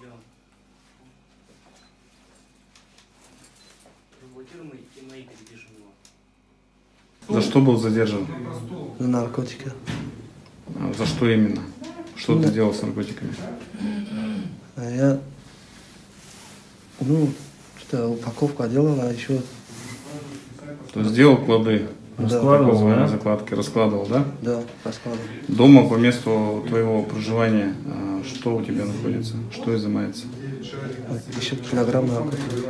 John. За что был задержан? За наркотики. За что именно? Что да. ты делал с наркотиками? А я, ну, что-то упаковку делала, а еще... То сделал клады. Раскладывал, да? закладки, раскладывал, да? да, раскладывал. Дома по месту твоего проживания, а, что у тебя находится? Что изымается? Еще килограмм наркотиков.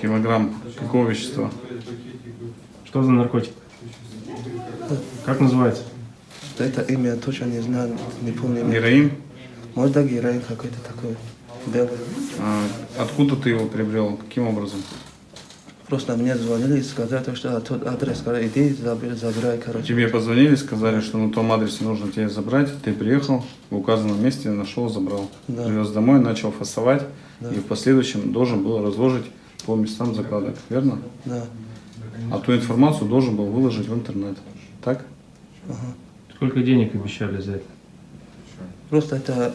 Килограмм какого вещества? Что за наркотик? Как называется? Это имя точно не знаю, не помню. имя. Героин? Может, да, героин какой-то такой, белый. А, Откуда ты его приобрел? Каким образом? Просто мне звонили и сказали, то, что тот адрес, сказали, иди, забирай, забирай, короче. Тебе позвонили, сказали, что на том адресе нужно тебе забрать. Ты приехал, в указанном месте нашел, забрал. Да. Привез домой, начал фасовать Да. и в последующем должен был разложить по местам закладок, верно? Да, А ту информацию должен был выложить в интернет. Так? ага. Сколько денег обещали за это? Просто это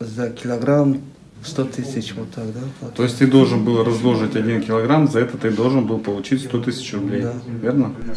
за килограмм 100 тысяч, вот так, да? Вот. То есть ты должен был разложить один килограмм, за это ты должен был получить 100 тысяч рублей. Да. Верно? Да.